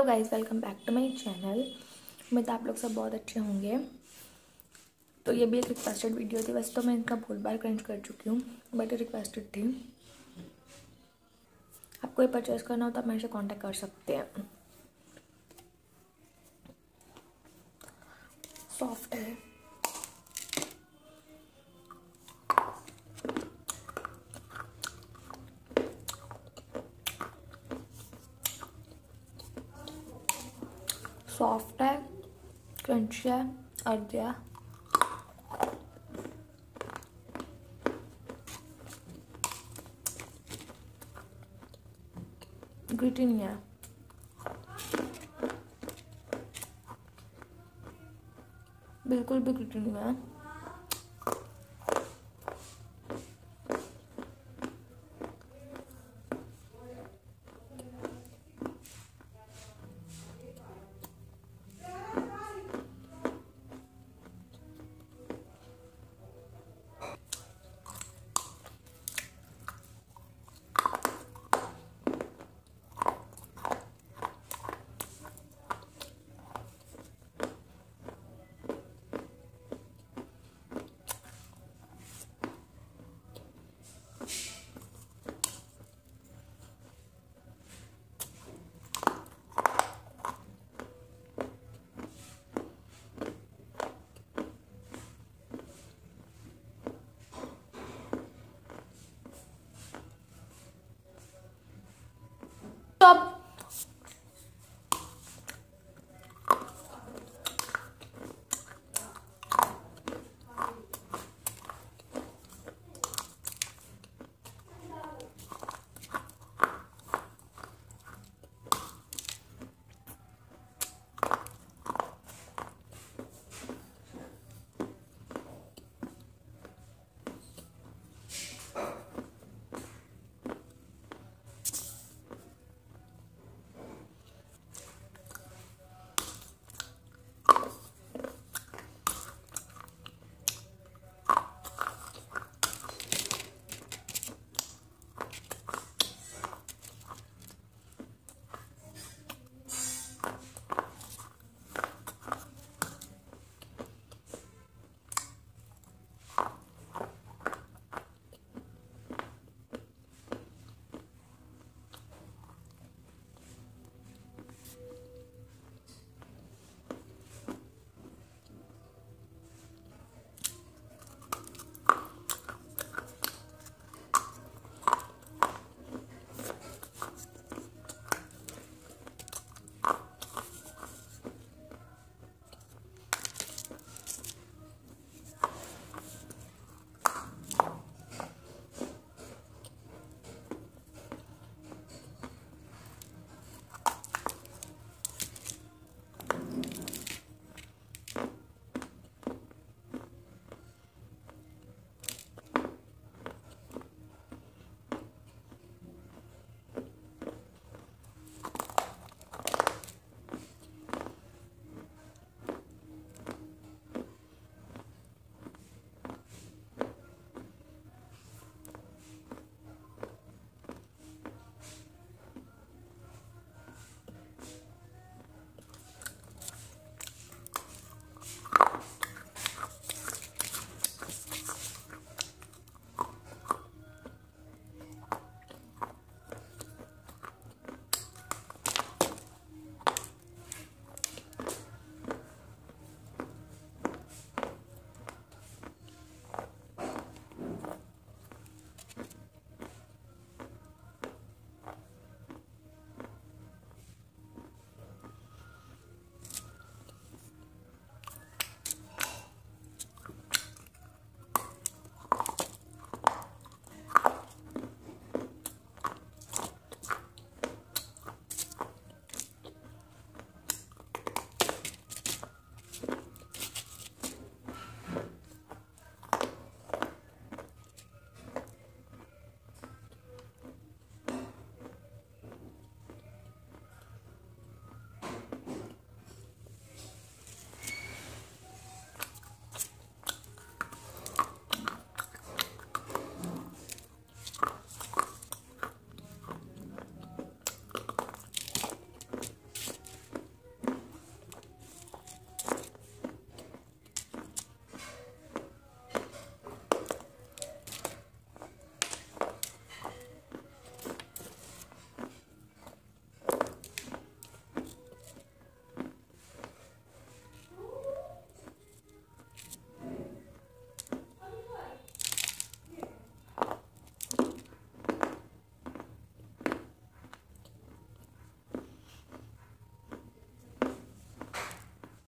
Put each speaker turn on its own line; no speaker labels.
Hello guys welcome back to my channel उम्मीद आप लोग सब बहुत अच्छे होंगे। तो ये भी एक रिक्वेस्टेड वीडियो थी, वैसे तो मैं इनका बहुत बार क्रेंच कर चुकी हूँ बट रिक्वेस्टेड थी। आपको ये परचेज़ करना हो तो आप मेरे से कॉन्टेक्ट कर सकते हैं। सॉफ्ट है। सॉफ्ट है क्रंची है और दिया ग्रिटी नहीं है। बिल्कुल भी ग्रिटी नहीं है। तो अब